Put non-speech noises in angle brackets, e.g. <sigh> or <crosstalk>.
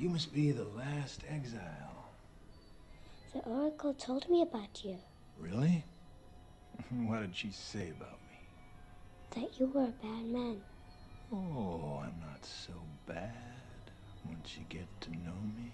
You must be the last exile. The Oracle told me about you. Really? <laughs> what did she say about me? That you were a bad man. Oh, I'm not so bad once you get to know me.